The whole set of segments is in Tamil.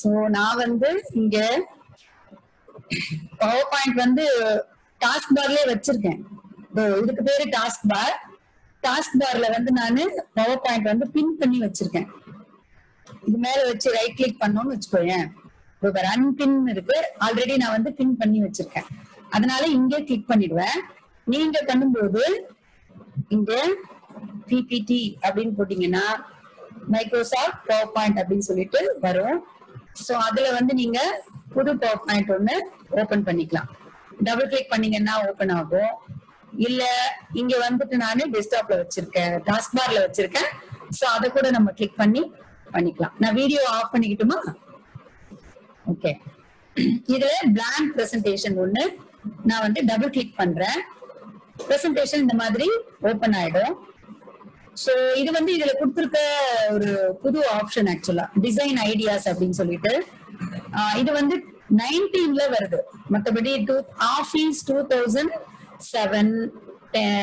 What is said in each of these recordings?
சோ நான் வந்து இங்க பவர் பாயிண்ட் வந்து டாஸ்க் பார்லயே வச்சிருக்கேன். இதுக்கு பேரு டாஸ்க் பார் டாஸ்க் பார்ல வந்து நானு பவர் பாயிண்ட் வந்து பின் பண்ணி வச்சிருக்கேன். இது மேல வச்சு ரைட் கிளிக் பண்ணோம்னு வச்சுக்கோயேன். இப்போ அன்பின் இருக்கு. ஆல்ரெடி நான் வந்து பின் பண்ணி வச்சிருக்கேன். அதனால இங்கே கிளிக் பண்ணிடுவேன். நீங்க பண்ணும்போது இங்க பிபிடி அப்படின்னு போட்டீங்கன்னா மைக்ரோசாஃப்ட் பவர் பாயிண்ட் அப்படின்னு சொல்லிட்டு வரும். சோ அதுல வந்து நீங்க புது பவர் பாயிண்ட் ஒண்ணு ஓபன் பண்ணிக்கலாம். டபுள் கிளிக் பண்ணீங்கன்னா ஓபன் ஆகும். இல்ல இங்க வந்துட்டு நானு டெஸ்க்டாப்ல வச்சிருக்கேன் டாஸ்க் பார்ல வச்சிருக்கேன். சோ அத கூட நம்ம கிளிக் பண்ணி பண்ணிக்கலாம். நான் வீடியோ ஆஃப் பண்ணிக்கிட்டுமா? ஓகே இதுல பிளாங்க் பிரசன்டேஷன் ஒண்ணு. நான் வந்து டபுள் கிளிக் பண்றேன். பிரசன்டேஷன் இந்த மாதிரி ஓபன் ஆயிடும். சோ இது வந்து இதுல கொடுத்திருக்க ஒரு புது ஆப்ஷன் ஆக்சுவலா டிசைன் ஐடியாஸ் அப்படின்னு சொல்லிட்டு. இது வந்து நைன்டீன்ல வருது. மத்தபடி to office two thousand seven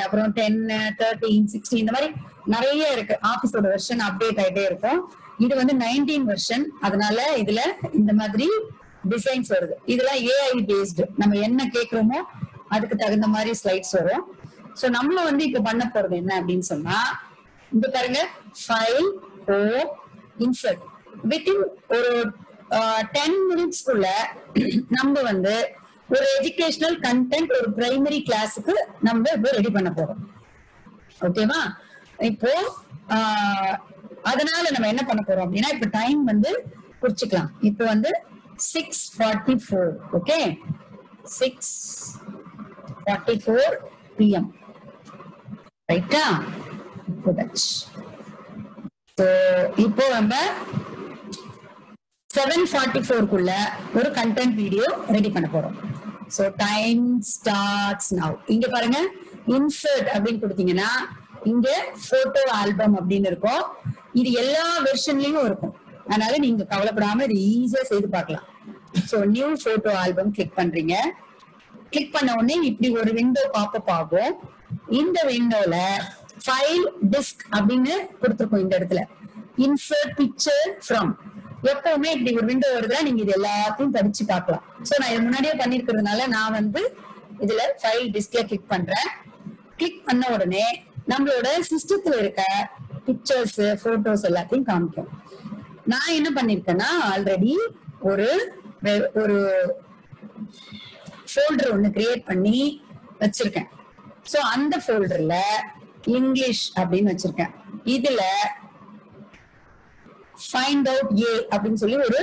அப்புறம் டென் தேர்ட்டீன் சிக்ஸ்டீன் இந்த மாதிரி நிறைய இருக்கு. ஆபீஸோட வெர்ஷன் அப்டேட் ஆயிட்டே இருக்கும். இது வந்து நைன்டீன் வெர்ஷன் அதனால இதுல இந்த மாதிரி டிசைன்ஸ் வருது. இதெல்லாம் ஏஐ பேஸ்டு நம்ம என்ன கேட்கிறோமோ அதுக்கு தகுந்த மாதிரி ஸ்லைட்ஸ் வரும். சோ நம்ம வந்து இப்ப பண்ண போறது என்ன அப்படின்னு சொன்னா இங்க பாருங்க. ஃபைல் ஓ இன்சர்ட் வித்தின் ஒரு டென் மினிட்ஸ்க்குள்ள நம்ம வந்து ஒரு எஜுகேஷனல் கண்டென்ட் ஒரு பிரைமரி கிளாஸுக்கு நம்ம இப்போ ரெடி பண்ண போறோம். ஓகேவா இப்போ அதனால நம்ம என்ன பண்ண போறோம் அப்படின்னா இப்ப டைம் வந்து குறிச்சுக்கலாம் இப்போ வந்து six forty four okay six forty four PM ரைட்டா ஸோ இப்போ நம்ம செவன் ஃபார்ட்டி ஃபோர்க்குள்ள ஒரு கண்டென்ட் வீடியோ ரெடி பண்ண போறோம். ஸோ டைம் ஸ்டார்ட்ஸ் நவ் இங்க பாருங்க இன்சர்ட் அப்படின்னு கொடுத்தீங்கன்னா இங்க போட்டோ ஆல்பம் அப்படின்னு இருக்கும். இது எல்லா வெர்ஷன்லயும் இருக்கும். அதனால நீங்க கவலைப்படாம இது ஈஸியா செய்து பார்க்கலாம். So new photo album click பண்றீங்க. கிளிக் பண்ண உடனே இப்படி ஒரு விண்டோ பாப்பப் ஆகும். இந்த விண்டோல ஃபைல் டிஸ்க் அப்படின்னு கொடுத்துருக்கோம் இந்த இடத்துல. இன்சர்ட் பிக்சர் ஃப்ரம் எப்பவுமே இப்படி ஒரு விண்டோ வருதுல நீங்க இது எல்லாத்தையும் படிச்சு பார்க்கலாம். சோ நான் இது முன்னாடியே பண்ணிருக்கிறதுனால நான் வந்து இதுல ஃபைல் டிஸ்க்ல கிளிக் பண்றேன். கிளிக் பண்ண உடனே நம்மளோட சிஸ்டத்துல இருக்க பிக்சர்ஸ் போட்டோஸ் எல்லாத்தையும் காமிக்கும். நான் என்ன பண்ணிருக்கேன்னா ஆல்ரெடி ஒரு வெ- ஒரு ஃபோல்டர் ஒன்னு கிரியேட் பண்ணி வச்சிருக்கேன். சோ அந்த ஃபோல்டர்ல இங்கிலீஷ் அப்படின்னு வச்சிருக்கேன். இதுல ஃபைண்ட் அவுட் ஏ அப்படின்னு சொல்லி ஒரு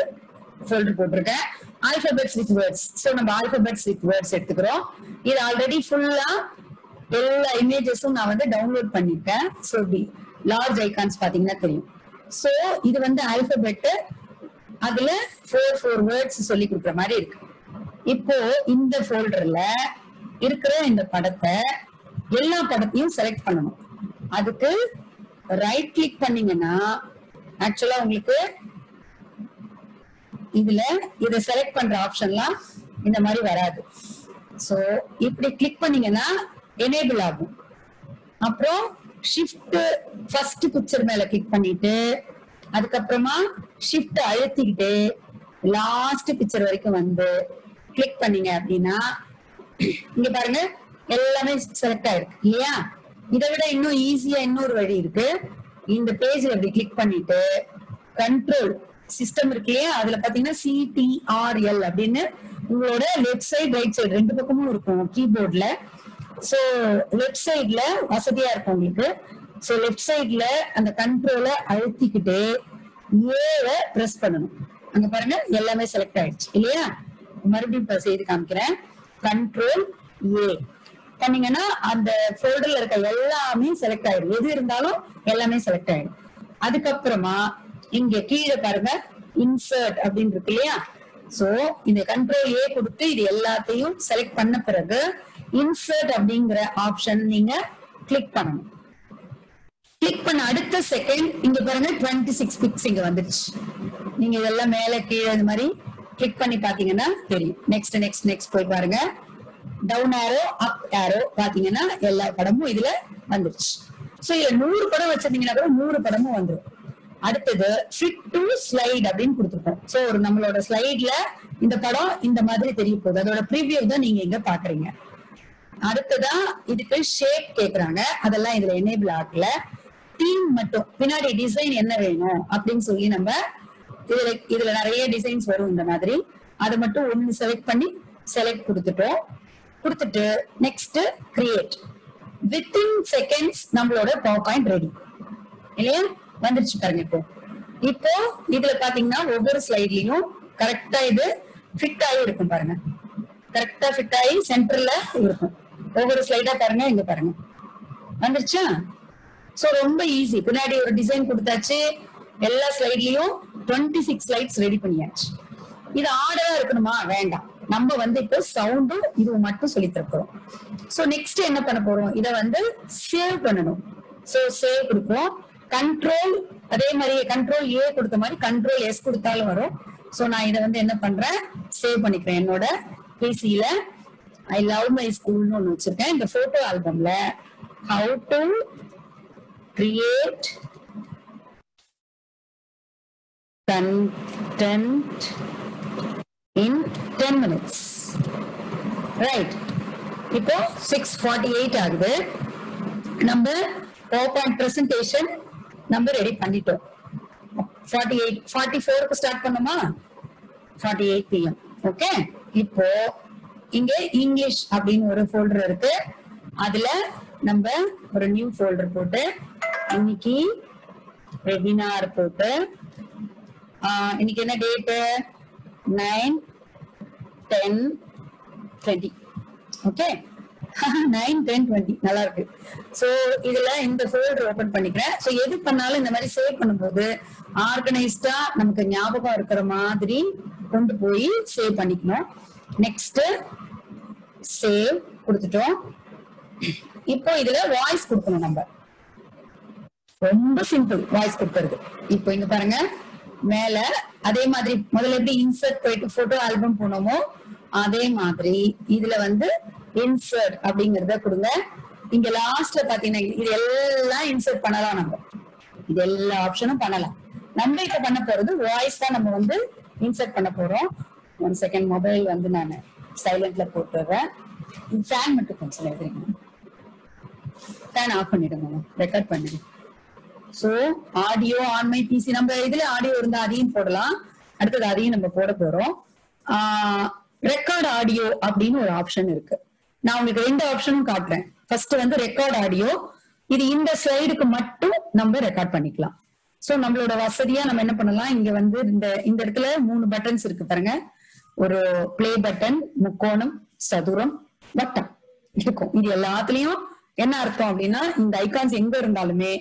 ஃபோல்டர் போட்டிருக்கேன். ஆல்பபெட்ஸ் வித் வேர்ட்ஸ் ஸோ நம்ம ஆல்பபெட்ஸ் வித் வேர்ட்ஸ் எடுத்துக்கிறோம். இது ஆல்ரெடி ஃபுல்லா எல்லா இமேஜஸும் நான் வந்து டவுன்லோட் பண்ணிருக்கேன் சோ இப்படி லார்ஜ் ஐகான்ஸ் பாத்தீங்கன்னா தெரியும். சோ இது வந்து ஆல்பபெட்டு அதுல ஃபோர் ஃபோர் வேர்ட்ஸ் சொல்லி கொடுக்குற மாதிரி இருக்கு. இப்போ இந்த ஃபோல்டர்ல இருக்கிற இந்த படத்தை எல்லா படத்தையும் செலக்ட் பண்ணணும். அதுக்கு ரைட் கிளிக் பண்ணீங்கன்னா ஆக்சுவலா உங்களுக்கு இதுல இத செலக்ட் பண்ற ஆப்ஷன்லாம் இந்த மாதிரி வராது. சோ இப்படி கிளிக் பண்ணீங்கன்னா எனேபிள் ஆகும். அப்புறம் ஷிஃப்ட் ஃபர்ஸ்ட் பிக்சர் மேல கிளிக் பண்ணிட்டு அதுக்கப்புறமா ஷிஃப்ட் அழுத்திக்கிட்டு லாஸ்ட் பிக்சர் வரைக்கும் வந்து கிளிக் பண்ணீங்க அப்படின்னா இங்க பாருங்க எல்லாமே செலக்ட் ஆயிருக்கு. இல்லையா? இதை விட இன்னும் ஈஸியா இன்னொரு வழி இருக்கு. இந்த பேஜ்ல இப்படி கிளிக் பண்ணிட்டு கண்ட்ரோல் சிஸ்டம் இருக்கு இல்லையா? அதுல பாத்தீங்கன்னா சிடிஆர்எல் அப்படின்னு உங்களோட லெஃப்ட் சைடு ரைட் சைடு ரெண்டு பக்கமும் இருக்கும் கீபோர்ட்ல சோ லெஃப்ட் சைடுல வசதியா இருக்கும் உங்களுக்கு. சோ லெஃப்ட் சைடுல அந்த கண்ட்ரோலை அழுத்திக்கிட்டு ஏவை பிரஸ் பண்ணணும். அங்க பாருங்க எல்லாமே செலக்ட் ஆயிடுச்சு. இல்லையா? மறுபடியும் செய்து காமிக்கிறேன். கண்ட்ரோல் ஏ பண்ணீங்கன்னா அந்த ஃபோல்டர்ல இருக்க எல்லாமே செலக்ட் ஆயிடும் எது இருந்தாலும் எல்லாமே செலக்ட் ஆயிடும் அதுக்கப்புறமா இங்க கீழே பாருங்க இன்சர்ட் அப்படின்னு இருக்கு இல்லையா? சோ இந்த கண்ட்ரோல் ஏ கொடுத்து இது எல்லாத்தையும் செலக்ட் பண்ண பிறகு இன்சர்ட் அப்படிங்கிற ஆப்ஷன் நீங்க கிளிக் பண்ணணும். கிளிக் பண்ண அடுத்த செகண்ட் இங்க பாருங்க 26 சிக்ஸ் பிக்ஸ் இங்க வந்துருச்சு. நீங்க இதெல்லாம் மேல கீழே இந்த மாதிரி கிளிக் பண்ணி பாத்தீங்கன்னா தெரியும். நெக்ஸ்ட் நெக்ஸ்ட் நெக்ஸ்ட் போய் பாருங்க. டவுன் ஆரோ அப் ஆரோ பாத்தீங்கன்னா எல்லா படமும் இதுல வந்துருச்சு. சோ இதுல நூறு படம் வச்சிருந்தீங்கன்னா கூட நூறு படமும் வந்துடும் அடுத்தது ஃபிட் டு ஸ்லைட் அப்படின்னு கொடுத்துருக்கோம் சோ ஒரு நம்மளோட ஸ்லைட்ல இந்த படம் இந்த மாதிரி தெரிய போகுது. அதோட ப்ரீவியூ தான் நீங்க இங்க பாக்குறீங்க. அடுத்ததா இதுக்கு ஷேப் கேக்குறாங்க. அதெல்லாம் இதுல எனேபிள் ஆகல. தீம் மட்டும் பின்னாடி டிசைன் என்ன வேணும் அப்படின்னு சொல்லி நம்ம இதுல இதுல நிறைய டிசைன்ஸ் வரும் இந்த மாதிரி. அதை மட்டும் ஒன்னு செலக்ட் பண்ணி செலக்ட் கொடுத்துட்டோம். கொடுத்துட்டு நெக்ஸ்ட் கிரியேட் வித்தின் செகண்ட்ஸ் நம்மளோட பவர் பாயிண்ட் ரெடி இல்லையா? வந்துருச்சு பாருங்க இப்போ. இப்போ இதுல பாத்தீங்கன்னா ஒவ்வொரு ஸ்லைட்லயும் கரெக்டா இது ஃபிட் ஆகி இருக்கும் பாருங்க. கரெக்டா ஃபிட் ஆகி சென்டர்ல இருக்கும். ஒவ்வொரு ஸ்லைடா பாருங்க இங்க பாருங்க. வந்துருச்சா? சோ ரொம்ப ஈஸி பின்னாடி ஒரு டிசைன் கொடுத்தாச்சு. எல்லா ஸ்லைட்லயும் டுவெண்ட்டி சிக்ஸ் ஸ்லைட்ஸ் ரெடி பண்ணியாச்சு. இது ஆர்டரா இருக்கணுமா? வேண்டாம். நம்ம வந்து இப்போ சவுண்டும் இது மட்டும் சொல்லி தரப்போறோம் சோ நெக்ஸ்ட் என்ன பண்ண போறோம்? இத வந்து சேவ் பண்ணணும். சோ சேவ் கொடுப்போம். கண்ட்ரோல் அதே மாதிரி கண்ட்ரோல் ஏ கொடுத்த மாதிரி கண்ட்ரோல் எஸ் கொடுத்தாலும் வரும். சோ நான் இதை வந்து என்ன பண்றேன்? சேவ் பண்ணிக்கிறேன். என்னோட பிசியில ஐ லவ் மை ஸ்கூல்னு ஒண்ணு வச்சிருக்கேன். இந்த photo ஆல்பம்ல how to create content in 10 minutes. Right இப்போ 648 ஆகுது. நம்ம PowerPoint presentation நம்ம ரெடி பண்ணிட்டோம். 48 44க்கு ஸ்டார்ட் பண்ணுமா? 48 pm ஓகே இப்போ இங்க இங்கிலீஷ் அப்படின்னு ஒரு ஃபோல்டர் இருக்கு. அதுல நம்ம ஒரு நியூ ஃபோல்டர் போட்டு இன்னைக்கு வெபினார் போட்டு இன்னைக்கு என்ன date nine ten twenty okay nine ten twenty நல்லா இருக்கு ஸோ இதுல இந்த ஃபோல்டர் ஓபன் பண்ணிக்கிறேன். ஸோ எது பண்ணாலும் இந்த மாதிரி சேவ் பண்ணும்போது ஆர்கனைஸ்டா நமக்கு ஞாபகம் இருக்கிற மாதிரி கொண்டு போய் சேவ் பண்ணிக்கணும். நெக்ஸ்ட் சேவ் கொடுத்துட்டோம். இப்போ இதுல வாய்ஸ் கொடுக்கணும் நம்ம. ரொம்ப சிம்பிள் வாய்ஸ் கொடுக்கறது. இப்போ இங்க பாருங்க. மேல அதே மாதிரி முதல்ல எப்படி இன்சர்ட் போயிட்டு போட்டோ ஆல்பம் போனோமோ அதே மாதிரி இதுல வந்து இன்சர்ட் அப்படிங்கறத கொடுங்க. இங்க லாஸ்ட்ல பாத்தீங்கன்னா இது எல்லாம் இன்சர்ட் பண்ணலாம் நம்ம. இது எல்லா ஆப்ஷனும் பண்ணலாம். நம்ம இப்ப பண்ண போறது வாய்ஸ் தான் நம்ம வந்து இன்சர்ட் பண்ண போறோம். ஒன் செகண்ட் மொபைல் வந்து நான் சைலண்ட்ல போட்டுறேன். ஃபேன் மட்டும் கொஞ்சம் எழுதுறீங்க ஃபேன் ஆஃப் பண்ணிடுங்க. ரெக்கார்ட் பண்ணிடுங்க. So audio on my PC நம்ம இதுல ஆடியோ இருந்தா அதையும் போடலாம். அடுத்தது அதையும் நம்ம போட போறோம். ரெக்கார்ட் ஆடியோ அப்படின்னு ஒரு ஆப்ஷன் இருக்கு. நான் உங்களுக்கு ரெண்டு ஆப்ஷனும் காட்டுறேன். ஃபர்ஸ்ட் வந்து ரெக்கார்ட் ஆடியோ இது இந்த ஸ்லைடுக்கு மட்டும் நம்ம ரெக்கார்ட் பண்ணிக்கலாம். சோ நம்மளோட வசதியா நம்ம என்ன பண்ணலாம்? இங்க வந்து இந்த இந்த இடத்துல மூணு பட்டன்ஸ் இருக்கு பாருங்க. ஒரு பிளே பட்டன் முக்கோணம் சதுரம் வட்டம். இருக்கும் இது எல்லாத்துலயும் என்ன அர்த்தம் அப்படின்னா இந்த ஐகான்ஸ் எங்க இருந்தாலுமே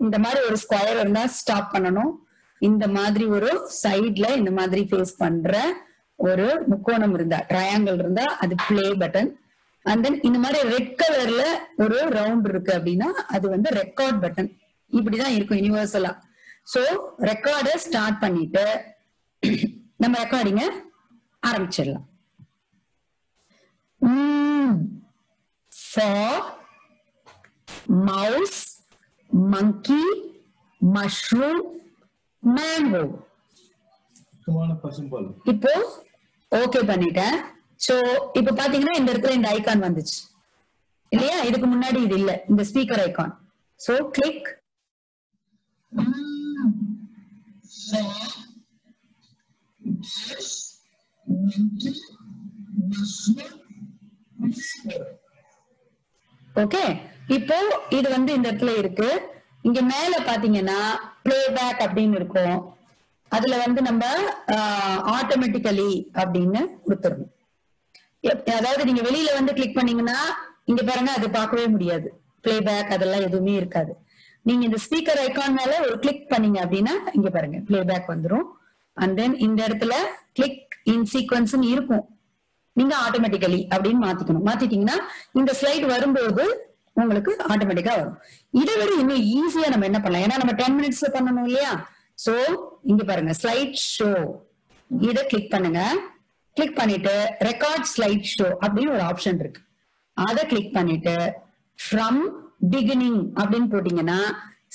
இந்த மாதிரி ஒரு ஸ்கொயர் இருந்தா ஸ்டாப் பண்ணணும். இந்த மாதிரி ஒரு சைட்ல இந்த மாதிரி ஃபேஸ் பண்ற ஒரு முக்கோணம் இருந்தா ட்ரையாங்கிள் இருந்தா அது பிளே பட்டன் அண்ட் தென் இந்த மாதிரி ரெட் கலர்ல ஒரு ரவுண்ட் இருக்கு அப்படின்னா அது வந்து ரெக்கார்ட் பட்டன் இப்படிதான் இருக்கும் யூனிவர்சலா சோ ரெக்கார்ட ஸ்டார்ட் பண்ணிட்டு நம்ம ரெக்கார்டிங்க ஆரம்பிச்சிடலாம். Mm, for mouse monkey, mushroom, mango. இப்போ ஓகே பண்ணிட்டேன். சோ இப்போ பாத்தீங்கன்னா இந்த இடத்துல இந்த ஐகான் வந்துச்சு. இல்லையா? இதுக்கு முன்னாடி இது இல்ல. இந்த speaker icon so click okay இப்போ இது வந்து இந்த இடத்துல இருக்கு. இங்க மேல பாத்தீங்கன்னா ப்ளேபேக் அப்படின்னு இருக்கும். அதுல வந்து நம்ம ஆட்டோமேட்டிக்கலி அப்படின்னு கொடுத்துருவோம் எப்- அதாவது நீங்க வெளியில வந்து கிளிக் பண்ணீங்கன்னா இங்க பாருங்க அது பார்க்கவே முடியாது. பிளேபேக் அதெல்லாம் எதுவுமே இருக்காது. நீங்க இந்த ஸ்பீக்கர் ஐக்கான் மேல ஒரு கிளிக் பண்ணீங்க அப்படின்னா இங்க பாருங்க பிளேபேக் வந்துடும் அண்ட் தென் இந்த இடத்துல கிளிக் இன் சீக்வன்ஸ் இருக்கும். நீங்க ஆட்டோமேட்டிக்கலி அப்படின்னு மாத்திக்கணும். மாத்திட்டீங்கன்னா இந்த ஸ்லைடு வரும்போது உங்களுக்கு ஆட்டோமேட்டிக்கா வரும். இதை விட இன்னும் ஈஸியா நம்ம என்ன பண்ணலாம்? ஏன்னா நம்ம டென் மினிட்ஸ் பண்ணணும் இல்லையா? சோ இங்க பாருங்க ஸ்லைட் ஷோ இதை கிளிக் பண்ணுங்க. கிளிக் பண்ணிட்டு ரெக்கார்ட் ஸ்லைட் ஷோ அப்படின்னு ஒரு ஆப்ஷன் இருக்கு. அதை கிளிக் பண்ணிட்டு ஃப்ரம் பிகினிங் அப்படின்னு போட்டீங்கன்னா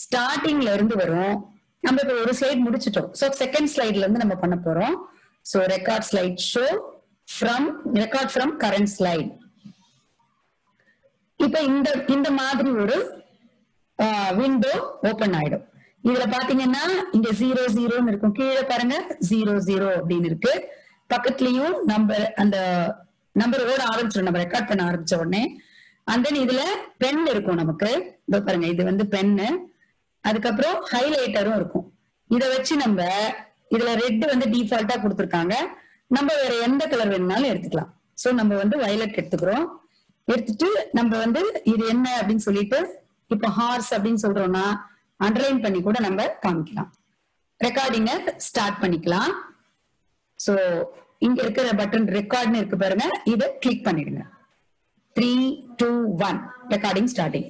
ஸ்டார்டிங்ல இருந்து வரும். நம்ம இப்ப ஒரு ஸ்லைட் முடிச்சிட்டோம். ஸோ செகண்ட் ஸ்லைட்ல இருந்து நம்ம பண்ண போறோம். So record slide show from record from current slide இப்ப இந்த இந்த மாதிரி ஒரு விண்டோ ஓபன் ஆயிடும். இதுல பாத்தீங்கன்னா இங்க ஜீரோ ஜீரோன்னு இருக்கும். கீழே பாருங்க ஜீரோ ஜீரோ அப்படின்னு இருக்கு. பக்கத்துலயும் நம்பர் அந்த நம்பரோட ஆரம்பிச்சிடும் நம்ம ரெக்கார்ட் பண்ண ஆரம்பிச்ச உடனே. அண்ட் தென் இதுல பென் இருக்கும் நமக்கு. இதோ பாருங்க இது வந்து பென்னு அதுக்கப்புறம் ஹைலைட்டரும் இருக்கும். இதை வச்சு நம்ம இதுல ரெட் வந்து டிஃபால்ட்டா கொடுத்துருக்காங்க. நம்ம வேற எந்த கலர் வேணும்னாலும் எடுத்துக்கலாம். சோ நம்ம வந்து வயலட் எடுத்துக்கிறோம். எடுத்துட்டு நம்ம வந்து இது என்ன அப்படின்னு சொல்லிட்டு இப்ப ஹார்ஸ் அப்படின்னு சொல்றோம்னா அண்டர்லைன் பண்ணி கூட நம்ம காமிக்கலாம். ரெக்கார்டிங்க ஸ்டார்ட் பண்ணிக்கலாம். சோ இங்க இருக்கிற பட்டன் ரெக்கார்ட்னு இருக்கு பாருங்க. இதை கிளிக் பண்ணிடுங்க. Three two one recording starting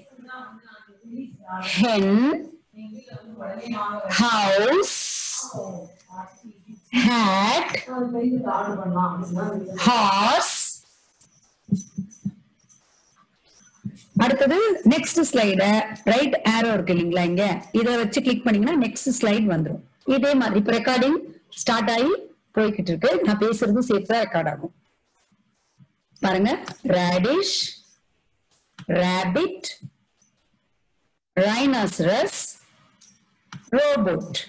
hen house had horse. அடுத்தது நெக்ஸ்ட் ஸ்லைட ரைட் ஆரோ இருக்கு இல்லைங்களா இங்க? இதை வச்சு கிளிக் பண்ணீங்கன்னா நெக்ஸ்ட் ஸ்லைட் வந்துடும் இதே மாதிரி இப்ப ரெக்கார்டிங் ஸ்டார்ட் ஆகி போய்கிட்டு இருக்கு. நான் பேசுறதும் சேர்த்து ரெக்கார்ட் ஆகும். பாருங்க. Radish rabbit rhinoceros robot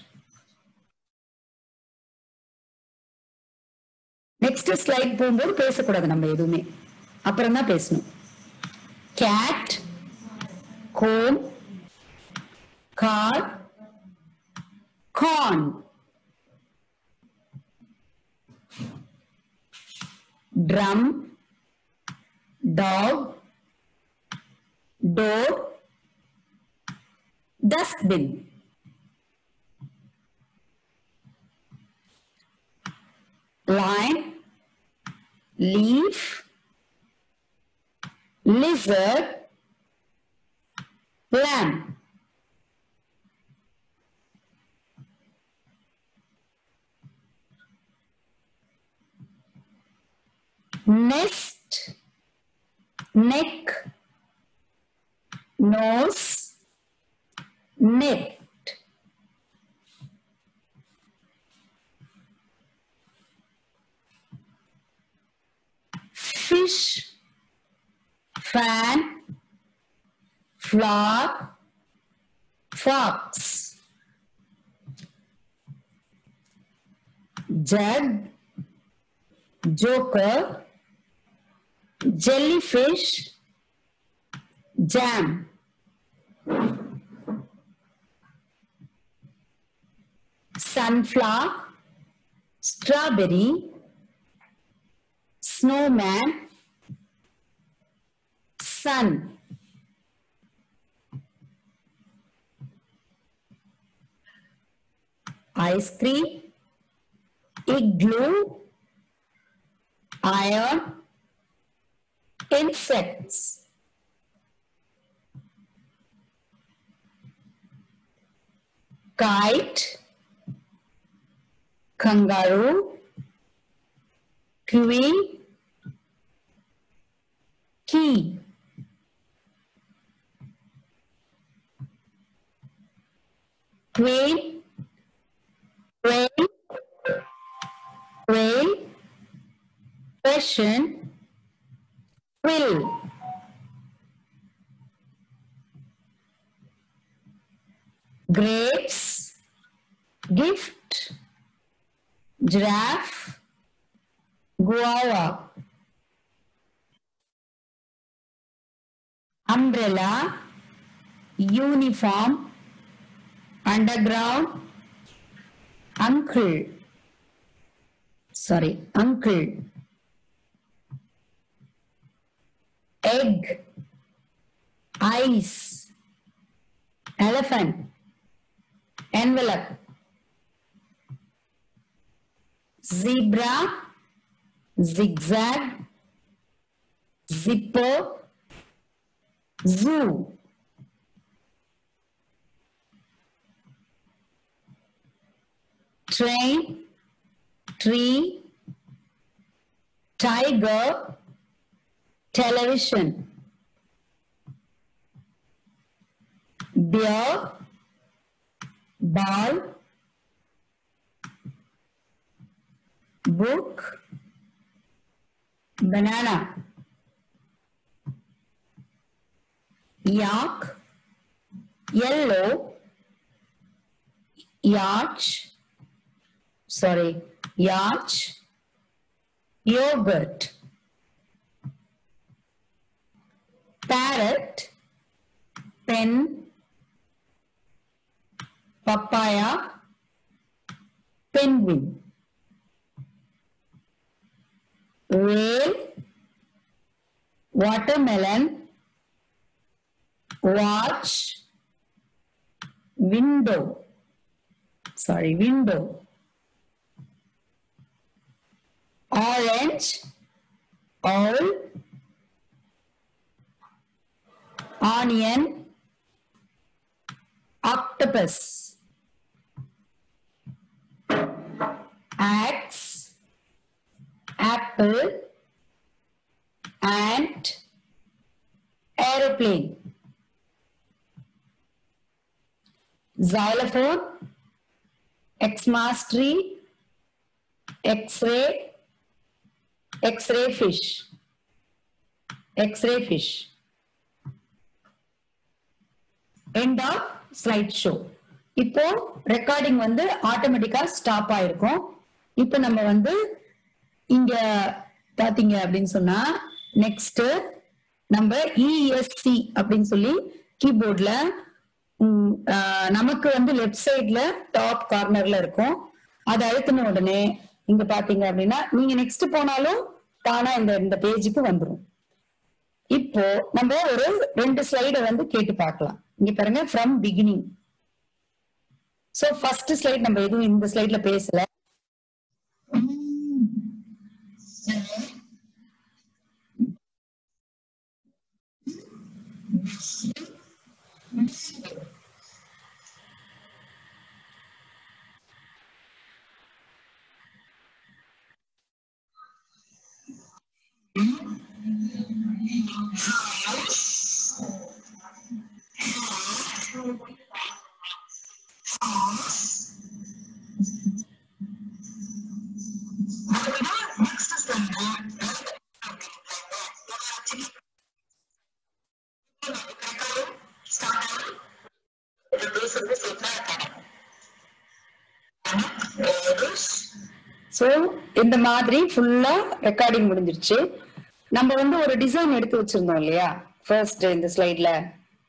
next slide போகும்போது பேசக்கூடாது நம்ம எதுவுமே. அப்புறம் தான் பேசணும். Cat comb car can drum dog door dustbin line leaf lizard lamb nest neck nose, net. Fish, fan, flower, fox. Jug, joker, jellyfish, jam. sunflower, strawberry, snowman, sun. Ice cream, igloo, iron, insects. Kite, kangaroo, kiwi, he rain rain rain question will grapes gift giraffe guava. Umbrella, uniform, underground, uncle, sorry, uncle, egg, ice, elephant, envelope, zebra, zigzag, zipper, zoo. Train. Tree. Tiger. Television. Bear, ball. Book. Banana. Yak, yellow, yacht, sorry, yacht, yogurt, parrot, pen, papaya, penguin, whale, watermelon, watch, window, sorry, window, orange, owl, onion, octopus, axe, apple, ant, aeroplane, xylophone, Xmas tree, X-ray, X-ray fish, X-ray fish. End of slideshow. இப்போ ரெக்கார்டிங் வந்து ஆட்டோமேட்டிக்கா ஸ்டாப் ஆயிருக்கும் இப்போ நம்ம வந்து இங்க பாத்தீங்க அப்படின்னு சொன்னா நெக்ஸ்ட் நம்ம இஎஸ்சி அப்படின்னு சொல்லி கீபோர்ட்ல நமக்கு வந்து லெஃப்ட் சைட்ல டாப் கார்னர்ல இருக்கும். அதை அழுத்தின உடனே இங்க பாத்தீங்க அப்படின்னா நீங்க நெக்ஸ்ட் போனாலும் தானா இந்த இந்த பேஜுக்கு வந்துடும் இப்போ நம்ம ஒரு ரெண்டு ஸ்லைட வந்து கேட்டு பார்க்கலாம். இங்க பாருங்க from beginning so first slide நம்ம எதுவும் இந்த ஸ்லைட்ல பேசல. சோ இந்த மாதிரி ஃபுல்லா ரெக்கார்டிங் முடிஞ்சிருச்சு. நம்ம வந்து ஒரு டிசைன் எடுத்து வச்சிருந்தோம் இல்லையா? ஃபர்ஸ்ட் இந்த ஸ்லைட்ல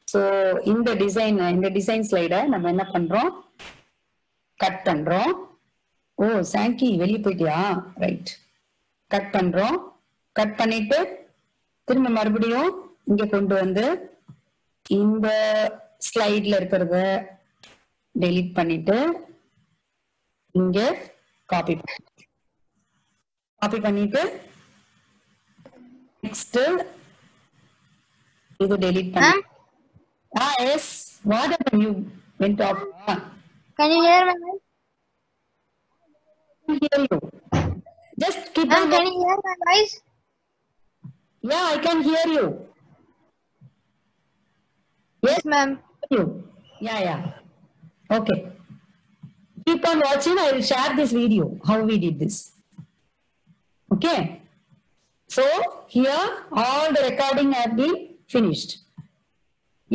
சோ இந்த டிசைன் இந்த டிசைன் ஸ்லைட நம்ம என்ன பண்றோம்? கட் பண்றோம். ஓ சாங்கி வெளியே போயிட்டியா? ரைட் கட் பண்றோம். கட் பண்ணிட்டு திரும்ப மறுபடியும் இங்க கொண்டு வந்து இந்த ஸ்லைட்ல இருக்கிறத டெலீட் பண்ணிட்டு இங்க காப்பி காப்பி பண்ணிட்டு Next, you go delete. Huh? Ah, yes. What happened? You went off. Can you hear me? I hear you. Just keep on. Can you hear my voice? Yeah, I can hear you. Yes, ma'am. You. Yeah, yeah. Okay. Keep on watching. I will share this video how we did this. Okay. so here all the recording have been finished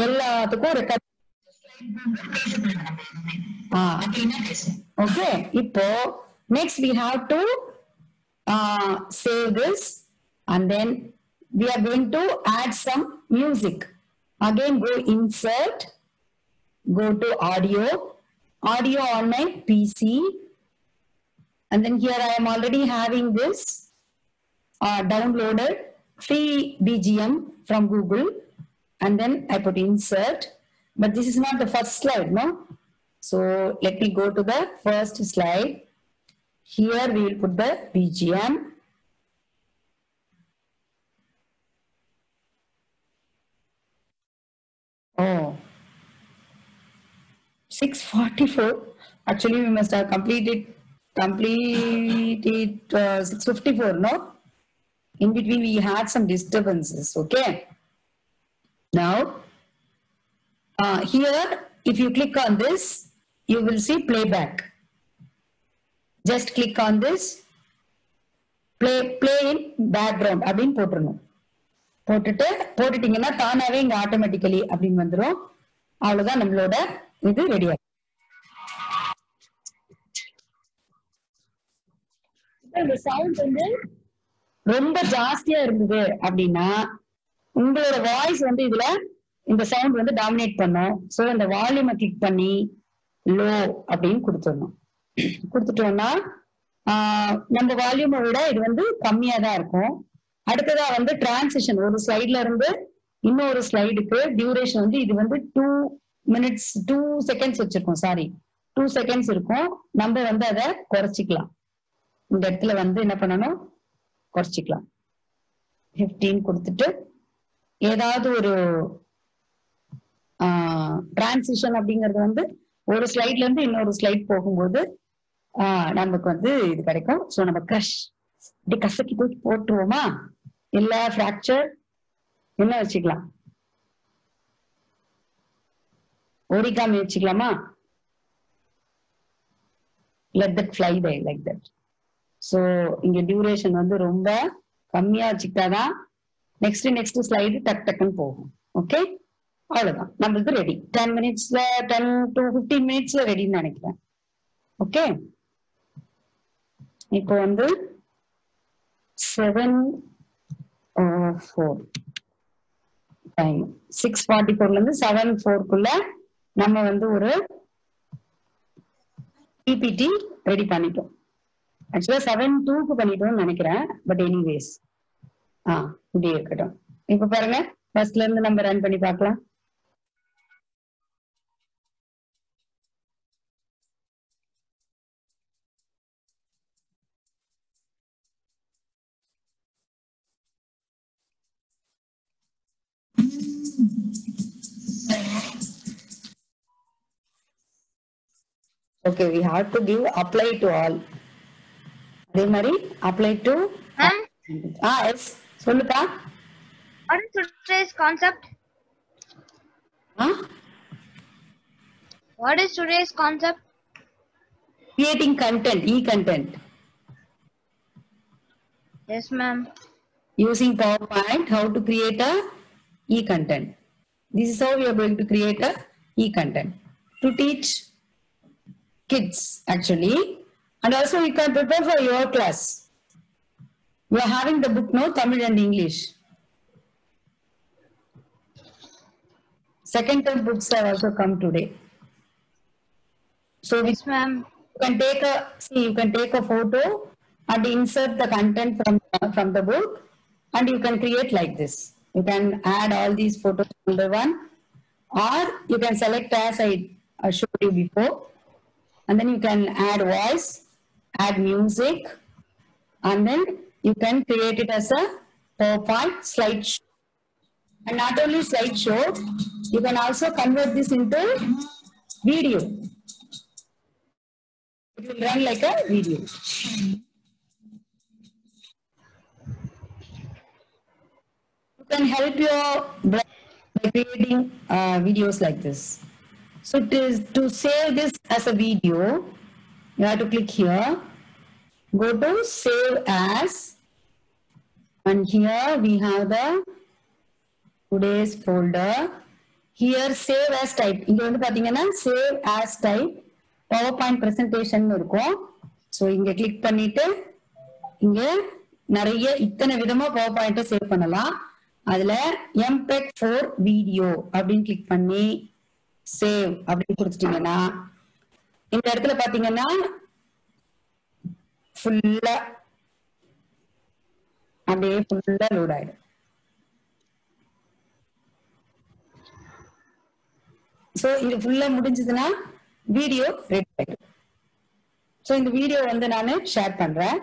எல்லாத்துக்கும் ரெக்கார்ட் ஓகே இப்போ next we have to uh, save this and then we are going to add some music again go insert go to audio audio on my pc and then here i am already having this uh, downloaded free bgm from google and then i put insert. But this is not the first slide no? So let me go to the first slide. Here we will put the bgm oh. 644 actually we must have completed completed uh, 654 no in between we had some disturbances okay? Now uh, here if you click on this you will see playback. Just click on this. Play play in background அப்படின்னு போட்டுருணும் போட்டுட்டு போட்டுட்டீங்கன்னா தானாவே இங்க ஆட்டோமேட்டிக்கலி அப்படின்னு வந்துரும். அவ்வளவுதான் நம்மளோட இது ரெடி ஆகும் இப்ப இந்த சவுண்ட் வந்து ரொம்ப ஜாஸ்தியா இருந்தது அப்படின்னா உங்களோட வாய்ஸ் வந்து இதுல இந்த சவுண்ட் வந்து டாமினேட் பண்ணும். ஸோ இந்த வால்யூமை கிளிக் பண்ணி லோ அப்படின்னு கொடுத்துடணும். கொடுத்துட்டோம்னா நம்ம வால்யூமை விட இது வந்து கம்மியா தான் இருக்கும். அடுத்ததா வந்து டிரான்சிஷன் ஒரு ஸ்லைட்ல இருந்து இன்னொரு ஸ்லைடுக்கு டியூரேஷன் வந்து இது வந்து டூ மினிட்ஸ் டூ செகண்ட்ஸ் வச்சிருக்கோம். சாரி டூ செகண்ட்ஸ் இருக்கும். நம்ம வந்து அதை குறைச்சிக்கலாம். இந்த இடத்துல வந்து என்ன பண்ணணும்? குறைச்சிக்கலாம். 15 கொடுத்துட்டு ஏதாவது ஒரு டிரான்சிஷன் அப்படிங்கிறது வந்து ஒரு ஸ்லைட்ல இருந்து இன்னொரு ஸ்லைட் போகும்போது நமக்கு வந்து இது கிடைக்கும். ஸோ நம்ம க்ரஷ் இப்படி கசக்கி தூக்கி போட்டுருவோமா? இல்ல ஃப்ராக்சர் என்ன வச்சுக்கலாம்? ஓரிகாமி வச்சுக்கலாமா? Let that fly by like that so இங்க டியூரேஷன் வந்து ரொம்ப கம்மியா வச்சுக்கிட்டாதான் நெக்ஸ்ட் நெக்ஸ்ட் ஸ்லைடு டக் டக்குன்னு போகும். ஓகே அவ்வளவுதான். நம்மளுக்கு ரெடி டென் மினிட்ஸ்ல டென் டு ஃபிஃப்டீன் மினிட்ஸ்ல ரெடின்னு நினைக்கிறேன். ஓகே இப்போ வந்து seven four time six forty ஃபோர்ல இருந்து செவன் ஃபோர்க்குள்ள நம்ம வந்து ஒரு பிபிடி ரெடி பண்ணிட்டோம். ஆக்சுவலா செவன் டூக்கு பண்ணிட்டோம்னு நினைக்கிறேன். பட் எனிவேஸ் ஆ இப்படி இருக்கட்டும். இப்ப பாருங்க ஃபர்ஸ்ட்ல இருந்து நம்ம ரன் பண்ணி பார்க்கலாம். Okay we have to give apply to all அதே மாதிரி apply to Ma'am, ah yes சொல்லுப்பா what is today's concept? Ah What is today's concept? creating content e content Yes, ma'am. using powerpoint how to create a e content this is how we are going to create a e content to teach kids actually and also you can prepare for your class. We are having the book no? Tamil and english. Second term books have also come today. So Yes, ma'am. you can take a see you can take a photo and insert the content from from the book and you can create like this. You can add all these photos under one or you can select as I showed you before. And then you can add voice add music and then you can create it as a powerpoint slideshow and not only slideshow you can also convert this into video it will run like a video. You can help your by creating uh, videos like this. So to, to save this as a video, you have to click here, go to save as, and here we have the today's folder. Here save as type. இங்க வந்து பாத்தீங்கன்னா save as type power point presentation இருக்கும் ஸோ இங்க கிளிக் பண்ணிட்டு இங்க நிறைய இத்தனை விதமா பவர் பாயிண்ட்டை சேவ் பண்ணலாம் அதுல எம்பெக் ஃபோர் வீடியோ அப்படின்னு கிளிக் பண்ணி சேவ் அப்படின்னு கொடுத்துட்டீங்கன்னா இந்த இடத்துல பாத்தீங்கன்னா ஃபுல்லா அப்படியே ஃபுல்லா லோட் ஆயிடும். ஸோ இது ஃபுல்லா முடிஞ்சதுன்னா வீடியோ ரெடி ஆயிடும். ஸோ இந்த வீடியோ வந்து நான் ஷேர் பண்றேன்.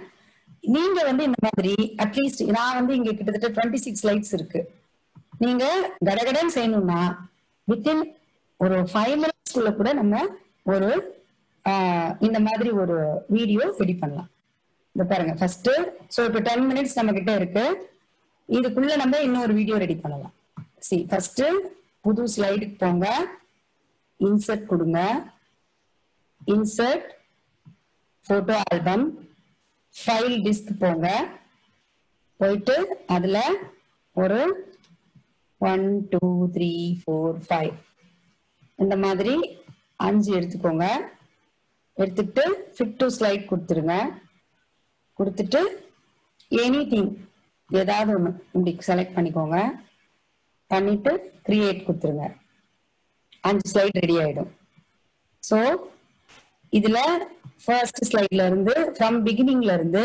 நீங்க வந்து இந்த மாதிரி அட்லீஸ்ட் நான் வந்து இங்க கிட்டத்தட்ட டுவெண்ட்டி சிக்ஸ் லைட்ஸ் இருக்கு. நீங்க கடகடன் செய்யணும்னா வித்தின் ஒரு ஃபைவ் மினிட்ஸ்க்குள்ள கூட நம்ம ஒரு இந்த மாதிரி ஒரு வீடியோ ரெடி பண்ணலாம். இந்த பாருங்க. ஃபர்ஸ்ட் ஸோ இப்போ டென் மினிட்ஸ் நம்ம கிட்ட இருக்கு. இதுக்குள்ள நம்ம இன்னொரு வீடியோ ரெடி பண்ணலாம். சி ஃபர்ஸ்ட் புது ஸ்லைடுக்கு போங்க. இன்சர்ட் கொடுங்க. Insert photo album file disk போங்க. போயிட்டு அதுல ஒரு one two three four five இந்த மாதிரி அஞ்சு எடுத்துக்கோங்க. எடுத்துட்டு ஃபிட் டு ஸ்லைட் கொடுத்துருங்க. கொடுத்துட்டு எனி திங் ஏதாவது ஒன்று இப்படி செலக்ட் பண்ணிக்கோங்க. பண்ணிட்டு கிரியேட் கொடுத்துருங்க. அஞ்சு ஸ்லைட் ரெடி ஆயிடும். ஸோ இதுல ஃபர்ஸ்ட் ஸ்லைட்ல இருந்து ஃப்ரம் பிகினிங்ல இருந்து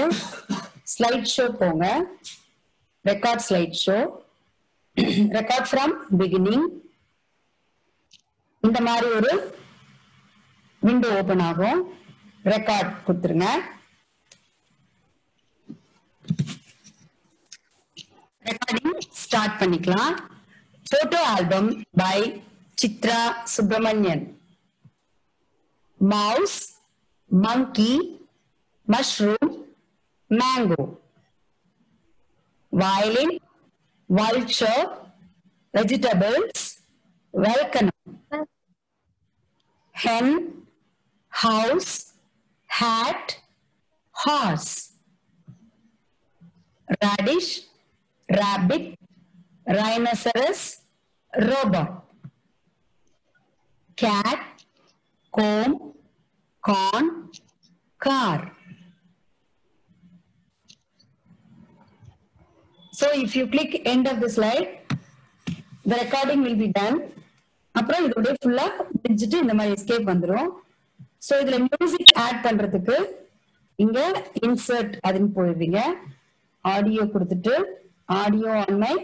ஸ்லைட் ஷோ போங்க. Record slide show record from beginning இந்த மாதிரி ஒரு விண்டோ ஓபன் ஆகும். ரெக்கார்ட் கொடுத்துருங்க. ரெக்கார்டிங் ஸ்டார்ட் பண்ணிக்கலாம் photo album by Chitra Subramanian mouse, monkey, mushroom, mango. Violin, vulture, vegetables, welcome. Hen, house, hat, horse. Radish, rabbit, rhinoceros, robot. Cat, comb, corn, car. So if you click end of the slide, the recording will be done. அப்புறம் இதோட ஃபுல்லா முடிஞ்சிட்டு இந்த மாதிரி எஸ்கேப் வந்துரும் ஸோ இதுல மியூசிக் ஆட் பண்றதுக்கு இங்க இன்சர்ட் அதுன்னு போயிடுவீங்க ஆடியோ கொடுத்துட்டு ஆடியோ ஆன் மை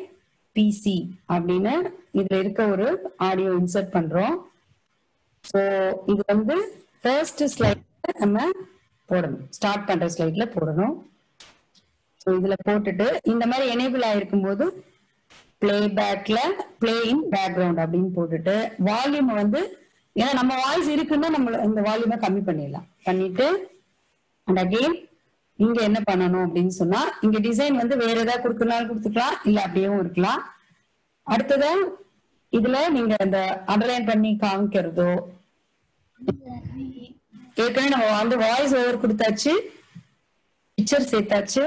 பிசி அப்படின்னு இதுல இருக்க ஒரு ஆடியோ இன்சர்ட் பண்றோம். ஸோ இது வந்து ஃபர்ஸ்ட் ஸ்லைட்ல நம்ம போடணும். ஸ்டார்ட் பண்ற ஸ்லைட்ல போடணும். ஸோ இதுல போட்டுட்டு இந்த மாதிரி எனேபிள் ஆயிருக்கும் போது பிளே பேக்ல பிளே இன் பேக்ரவுண்ட் அப்படின்னு போட்டுட்டு வால்யூம் வந்து ஏன்னா நம்ம வாய்ஸ் இருக்குன்னா நம்ம இந்த வால்யூமை கம்மி பண்ணிடலாம். பண்ணிட்டு அண்ட் அகெயின் இங்க என்ன பண்ணணும் அப்படின்னு சொன்னா இங்க டிசைன் வந்து வேற ஏதாவது கொடுக்கறனாலும் கொடுத்துக்கலாம் இல்ல அப்படியும் இருக்கலாம். அடுத்ததா இதுல நீங்க அந்த அண்டர்லைன் பண்ணி காமிக்கிறதோ ஏற்கனவே நம்ம வந்து வாய்ஸ் ஓவர் கொடுத்தாச்சு பிக்சர் சேர்த்தாச்சு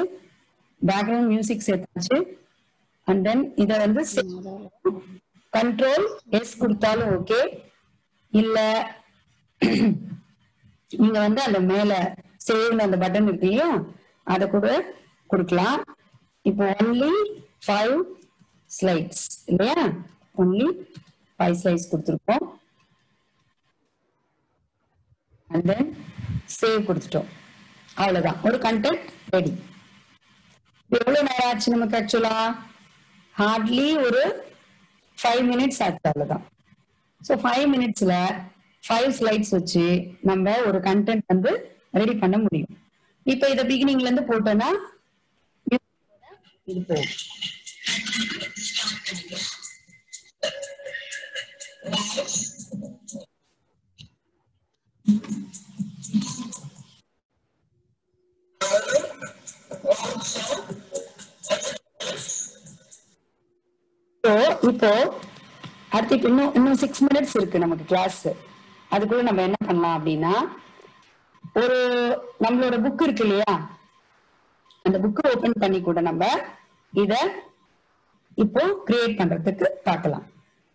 பேக்ரவுண்ட் மியூசிக் சேர்த்தாச்சு அண்ட் தென் இத வந்து கண்ட்ரோல் எஸ் கொடுத்தாலும் ஓகே இல்ல நீங்க வந்து அந்த மேல சேவ்னு அந்த பட்டன் இருக்கு இல்லையா? அதை கூட கொடுக்கலாம். இப்போ ஒன்லி ஃபைவ் ஸ்லைட்ஸ் இல்லையா? ஒன்லி ஃபைவ் ஸ்லைட்ஸ் கொடுத்துருக்கோம். அண்ட் தென் சேவ் கொடுத்துட்டோம். அவ்வளோதான் ஒரு கண்டென்ட் ரெடி எவ்வளவு நேரம் ஆச்சு நமக்கு ஆக்சுவலா ஹார்ட்லி ஒரு ஃபைவ் மினிட்ஸ் ஆச்சு அவ்வளோதான் ஸோ ஃபைவ் மினிட்ஸ்ல ஃபைவ் ஸ்லைட்ஸ் வச்சு நம்ம ஒரு கண்டென்ட் வந்து ரெடி பண்ண முடியும். இப்ப இத பிகினிங்ல இருந்து போட்டோம்னா இது போகும் இப்போ அடுத்து இன்னும் இன்னும் சிக்ஸ் மினிட்ஸ் இருக்கு நமக்கு கிளாஸ் அதுக்குள்ள நம்ம என்ன பண்ணலாம் அப்படின்னா ஒரு நம்மளோட புக் இருக்கு இல்லையா? அந்த புக் ஓபன் பண்ணி கூட நம்ம இத இப்போ கிரியேட் பண்றதுக்கு பார்க்கலாம்.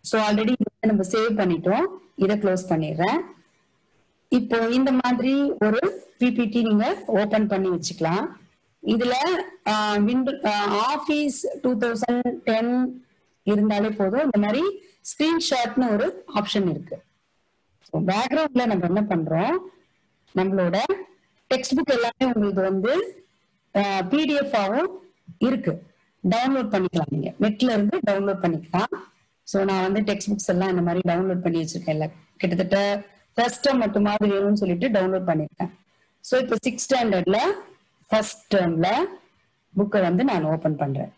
ஸோ ஆல்ரெடி நம்ம சேவ் பண்ணிட்டோம். இதை க்ளோஸ் பண்ணிடுறேன். இப்போ இந்த மாதிரி ஒரு பிபிடி நீங்க ஓபன் பண்ணி வச்சுக்கலாம். இதுல window office two thousand ten இருந்தாலே போதும். இந்த மாதிரி ஸ்கிரீன்ஷாட்னு ஒரு ஆப்ஷன் இருக்கு. பேக்ரவுண்ட்ல நம்ம என்ன பண்றோம்? நம்மளோட டெக்ஸ்ட் புக் எல்லாமே உங்களுக்கு வந்து பிடிஎஃப் ஆகவும் இருக்கு. டவுன்லோட் பண்ணிக்கலாம் நீங்க. நெட்ல இருந்து டவுன்லோட் பண்ணிக்கலாம். ஸோ நான் வந்து டெக்ஸ்ட் புக்ஸ் எல்லாம் இந்த மாதிரி டவுன்லோட் பண்ணி வச்சிருக்கேன் இல்லை கிட்டத்தட்ட ஃபர்ஸ்ட் டேர்ம் மட்டுமாவது வேணும்னு சொல்லிட்டு டவுன்லோட் பண்ணிருக்கேன். ஸோ இப்போ சிக்ஸ் ஸ்டாண்டர்ட்ல ஃபர்ஸ்ட் டேர்ம்ல புக்கை வந்து நான் ஓபன் பண்றேன்.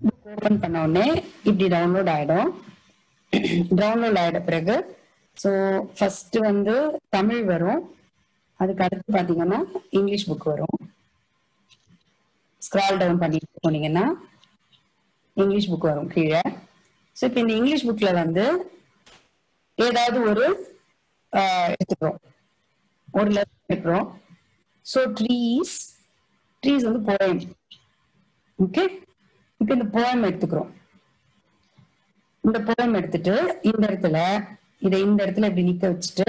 புக் ஓபன் பண்ண உடனே இப்படி டவுன்லோட் ஆயிடும். டவுன்லோட் ஆயிட பிறகு ஸோ ஃபர்ஸ்ட் வந்து தமிழ் வரும். அதுக்கு அடுத்து பாத்தீங்கன்னா இங்கிலீஷ் புக் வரும். ஸ்க்ரால் டவுன் பண்ணிட்டு போனீங்கன்னா இங்கிலீஷ் புக் வரும் கீழே. ஸோ இப்போ இந்த இங்கிலீஷ் புக்ல வந்து ஏதாவது ஒரு எடுத்துக்கிறோம். ஒரு லெசன் எடுக்கிறோம். ஸோ ட்ரீஸ் ட்ரீஸ் வந்து போயம் ஓகே இப்போ இந்த போயம் எடுத்துக்கிறோம். இந்த போயம் எடுத்துட்டு இந்த இடத்துல இதை இந்த இடத்துல இப்படி நிக்க வச்சுட்டு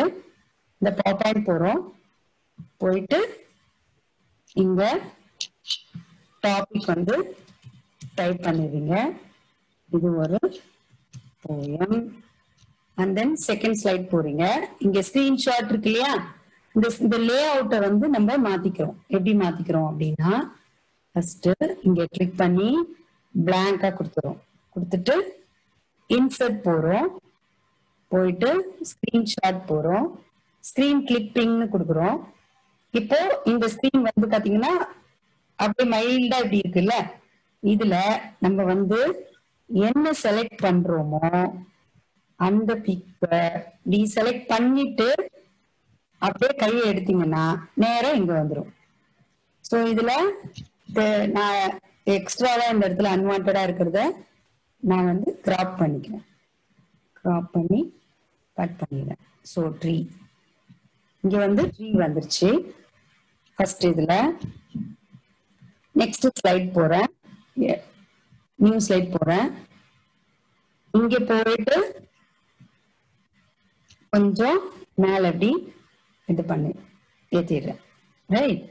இந்த பாப்பாயின் போறோம். போயிட்டு இங்க டாபிக் வந்து டைப் பண்ணிடுவீங்க இது ஒரு poem and then second slide போறீங்க. இங்க ஸ்கிரீன்ஷாட் இருக்கு இல்லையா? இந்த இந்த லே அவுட்டை வந்து நம்ம மாத்திக்கிறோம். எப்படி மாத்திக்கிறோம் அப்படின்னா ஃபர்ஸ்ட் இங்க கிளிக் பண்ணி பிளாங்கா கொடுத்துரும் கொடுத்துட்டு இன்சர்ட் போறோம். போயிட்டு ஸ்கிரீன்ஷாட் போறோம். ஸ்கிரீன் கிளிப்பிங்னு கொடுக்குறோம். இப்போ இந்த ஸ்கிரீன் வந்து பாத்தீங்கன்னா அப்படியே மைல்டா இப்படி இருக்குல்ல? இதுல நம்ம வந்து என்ன செலக்ட் பண்றோமோ அந்த பிக்க டி செலக்ட் பண்ணிட்டு அப்படியே கையை எடுத்தீங்கன்னா நேரம் இங்க வந்துடும் ஸோ இதுல நான் எக்ஸ்ட்ராவா இந்த இடத்துல அன்வான்டா இருக்கிறத நான் வந்து கிராப் பண்ணிக்கிறேன். கிராப் பண்ணி கட் பண்ணிடுறேன். ஸோ ட்ரீ இங்க வந்து ட்ரீ வந்துருச்சு. ஃபர்ஸ்ட் இதுல நெக்ஸ்ட் ஸ்லைட் போறேன். நியூ ஸ்லைட் போறேன். இங்க போயிட்டு கொஞ்சம் மேல அப்படி இது பண்ணு ஏத்திடுறேன். ரைட்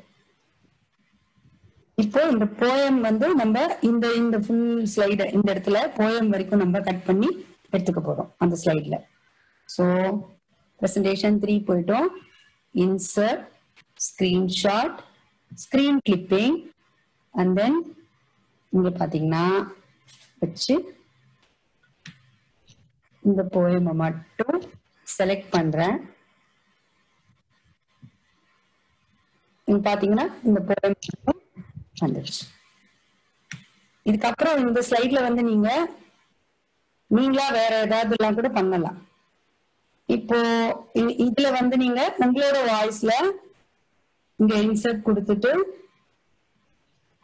இப்போ இந்த போயம் வந்து நம்ம இந்த இந்த ஃபுல் ஸ்லைட இந்த இடத்துல போயம் வரைக்கும் நம்ம கட் பண்ணி எடுத்துக்க போறோம். அந்த ஸ்லைட்ல ஸோ பிரசன்டேஷன் த்ரீ போயிட்டோம். Insert screenshot screen clipping and then இங்க பாத்தீங்கன்னா வச்சு இந்த போயமை மட்டும் செலக்ட் பண்றேன். இங்க பாத்தீங்கன்னா இந்த போயம் வந்துருச்சு. இதுக்கப்புறம் இந்த ஸ்லைட்ல வந்து நீங்க நீங்களா வேற ஏதாவது எல்லாம் கூட பண்ணலாம். இப்போ இதுல வந்து நீங்க உங்களோட வாய்ஸ்ல இங்க இன்சர்ட் கொடுத்துட்டு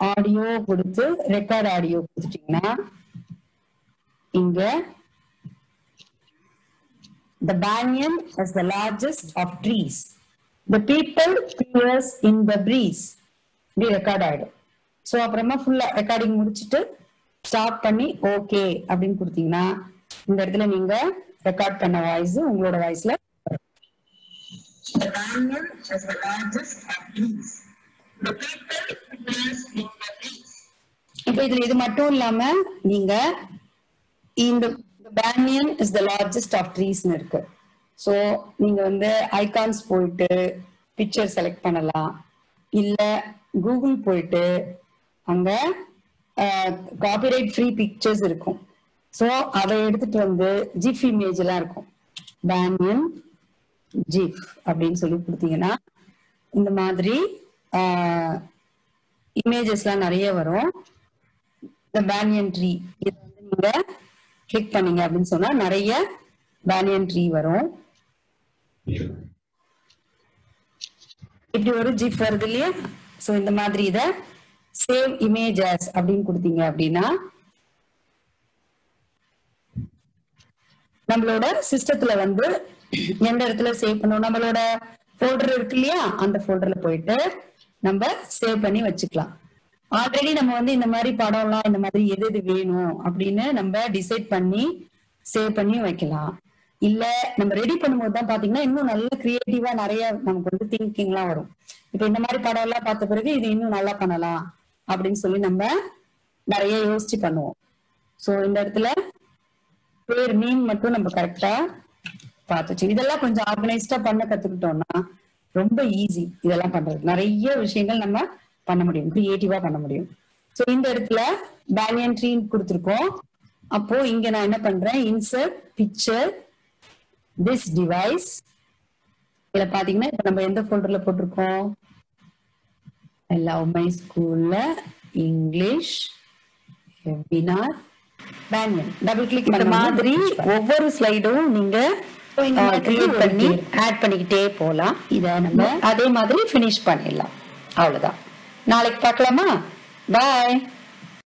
ஆடியோ கொடுத்து ரெக்கார்ட் ஆடியோ கொடுத்துட்டீங்கன்னா இங்க The banyan is the largest of trees. The people peers in the breeze. இப்படி ரெக்கார்ட் ஆயிடும் ஸோ அப்புறமா ஃபுல்லா ரெக்கார்டிங் முடிச்சுட்டு ஸ்டாப் பண்ணி ஓகே அப்படின்னு கொடுத்தீங்கன்னா இந்த இடத்துல நீங்க ரெக்கார்ட் பண்ண வாய்ஸ் உங்களோட வாய்ஸ்ல The the largest. The people in the இப்போ இதுல இது மட்டும் இல்லாம நீங்க இந்த banyan is the largest of ட்ரீஸ்னு இருக்கு ஸோ நீங்க வந்து ஐகான்ஸ் போயிட்டு பிக்சர் செலக்ட் பண்ணலாம் இல்ல கூகுள் போயிட்டு அங்க காப்பிரைட் ஃப்ரீ பிக்சர்ஸ் இருக்கும் ஸோ அதை எடுத்துட்டு வந்து ஜிஃப் இமேஜ் எல்லாம் இருக்கும். பேனியன் ஜிஃப் அப்படின்னு சொல்லி கொடுத்தீங்கன்னா இந்த மாதிரி இமேஜஸ்லாம் நிறைய வரும். இந்த பேனியன் ட்ரீ இது வந்து நீங்க கிளிக் பண்ணீங்க அப்படின்னு சொன்னா நிறைய பேனியன் ட்ரீ வரும். இப்படி ஒரு ஜிப் வருது இல்லையா? சோ இந்த மாதிரி இத சேவ் இமேஜஸ் அப்படின்னு கொடுத்தீங்க அப்படின்னா நம்மளோட சிஸ்டத்துல வந்து எந்த இடத்துல சேவ் பண்ணுவோம் நம்மளோட ஃபோல்டர் இருக்கு இல்லையா? அந்த ஃபோல்டர்ல போயிட்டு நம்ம சேவ் பண்ணி வச்சுக்கலாம். ஆல்ரெடி நம்ம வந்து இந்த மாதிரி படம்லாம் இந்த மாதிரி எது எது வேணும் அப்படின்னு நம்ம டிசைட் பண்ணி சேவ் பண்ணி வைக்கலாம். இல்ல நம்ம ரெடி பண்ணும்போது தான் பாத்தீங்கன்னா இன்னும் நல்ல கிரியேட்டிவா நிறைய நமக்கு வந்து திங்கிங்லாம் வரும். இப்ப இந்த மாதிரி படம் எல்லாம் பார்த்த பிறகு இது இன்னும் நல்லா பண்ணலாம் அப்படின்னு சொல்லி நம்ம நிறைய யோசிச்சு பண்ணுவோம். சோ இந்த இடத்துல பேர் மீன் மட்டும் நம்ம கரெக்டா பார்த்துச்சு. இதெல்லாம் கொஞ்சம் ஆர்கனைஸ்டா பண்ண கத்துக்கிட்டோம்னா ரொம்ப ஈஸி இதெல்லாம் பண்றது. நிறைய விஷயங்கள் நம்ம பண்ண முடியும். கிரியேட்டிவா பண்ண முடியும். சோ இந்த இடத்துல பேனியன் ட்ரீ கொடுத்துருக்கோம். அப்போ இங்க நான் என்ன பண்றேன்? இன்சர்ட் பிக்சர் திஸ் டிவைஸ் இதுல பாத்தீங்கன்னா இப்ப நம்ம எந்த ஃபோல்டர்ல போட்டிருக்கோம்? லவ் மை ஸ்கூல்ல English webinar banyan double click இந்த மாதிரி ஒவ்வொரு ஸ்லைடும் நீங்க கிரியேட் பண்ணி ஆட் பண்ணிக்கிட்டே போலாம் இத நம்ம அதே மாதிரி ஃபினிஷ் பண்ணிடலாம். அவ்வளவுதான். நாளைக்கு பார்க்கலாமா? பாய்